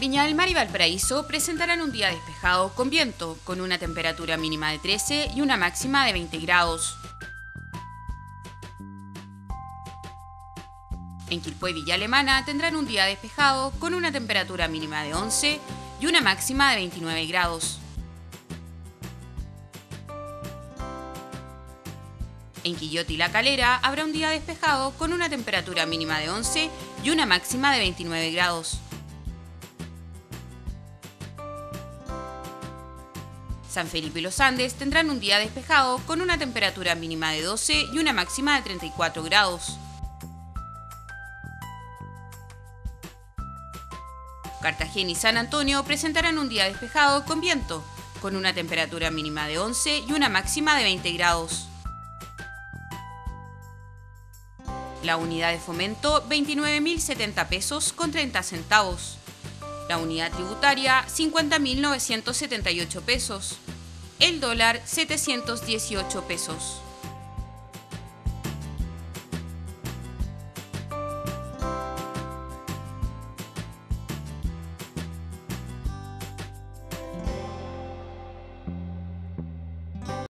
Viña del Mar y Valparaíso presentarán un día despejado con viento, con una temperatura mínima de 13 y una máxima de 20 grados. En Quilpué y Villa Alemana tendrán un día despejado con una temperatura mínima de 11 y una máxima de 29 grados. En Quillota y La Calera habrá un día despejado con una temperatura mínima de 11 y una máxima de 29 grados. San Felipe y los Andes tendrán un día despejado con una temperatura mínima de 12 y una máxima de 34 grados. Cartagena y San Antonio presentarán un día despejado con viento, con una temperatura mínima de 11 y una máxima de 20 grados. La unidad de fomento 29.070 pesos con 30 centavos. La unidad tributaria 50.978 pesos. El dólar 718 pesos.